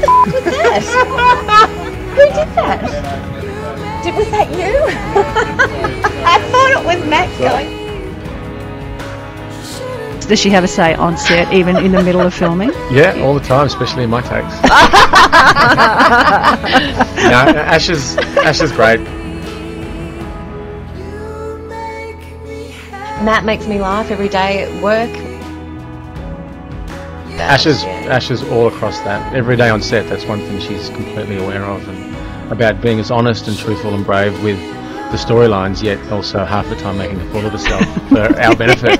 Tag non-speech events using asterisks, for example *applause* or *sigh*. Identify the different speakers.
Speaker 1: What the f was that? Who did that? Did, was that you? I thought it was Matt going.
Speaker 2: Does she have a say on set, even in the middle of filming? *laughs*
Speaker 3: Yeah, all the time, especially in my takes. *laughs* no, Ash is Ash is great.
Speaker 1: Matt makes me laugh every day at work.
Speaker 3: Ash is
Speaker 1: Yeah.
Speaker 3: Ash is all across that. Every day on set, that's one thing she's completely aware of, and about being as honest and truthful and brave with the storylines, yet also half the time making a fool of herself *laughs* for our benefit.